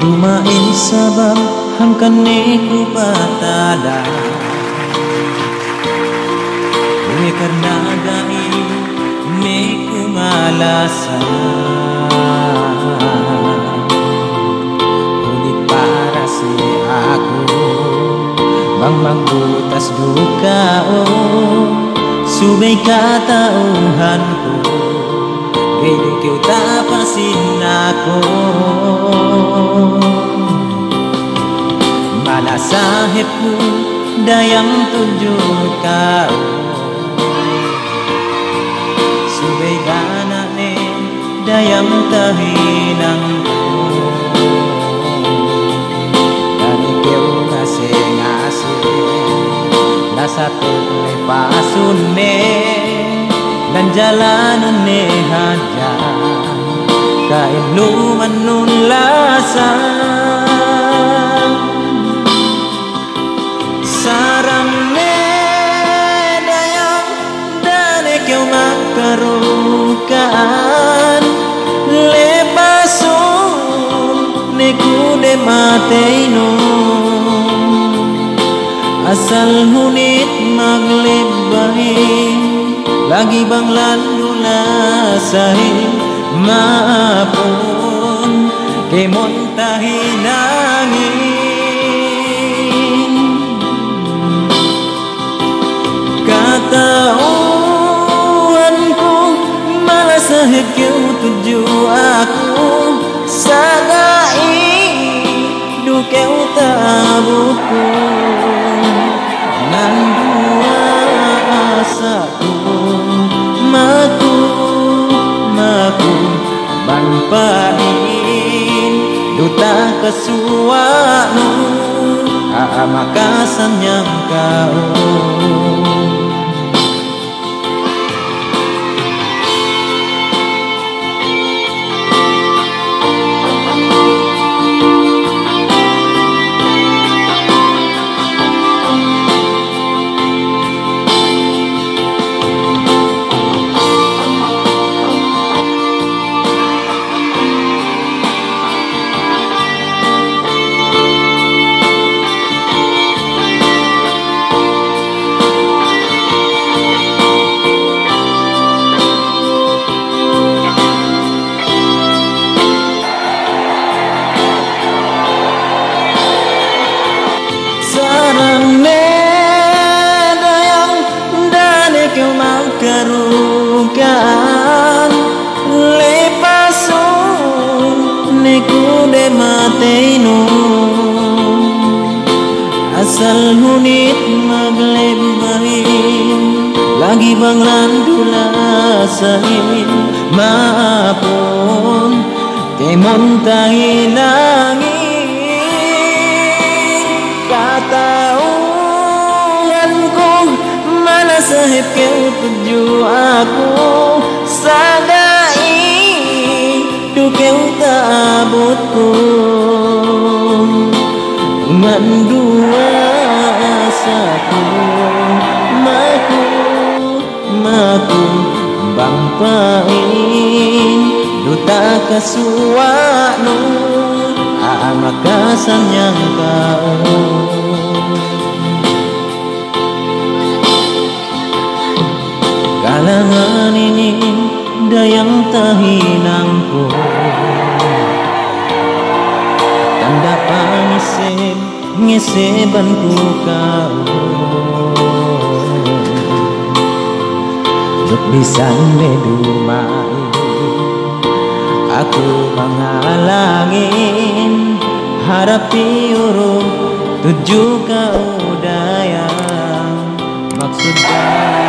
Dumain sa bang hangkani ko patala. Uwi karnagai may kumalasa Ngunit para si ako Bang magbutas duka o Subay katauhan ko. Gayong kiyota pasin ako. Malasahip ko Dayang tudyod ka Subay gana ni Dayang tahinang Nasa tunay pasun ni Dan jalanan ni hadya Kainuman nun lasa makarukaan Lepasun ni kude mateinon Asal hunit maglibahin Lagi bang landula sahin Maapon Kay montahinangin tuju aku Sagai Dukeu tabut ko Nandua asaku Maku, maku Banpain Duta kesuanu Amakasan yang kau kude mateino Asal hunit magleb mahin Lagi bang landula sahin. Maapon kay montahin angin Kataungan ko malasahip kay tudyo aku. Ko Ngandua asaku Maku Maku Bang pain Duta kasuano Amakasan yang kau. Kalangan ini dayang tahinangku Tanda pangisip ngisiban ku kau Duk bisan medumai Aku mangalangin Harapi urung tuju kau dayang. Maksud kau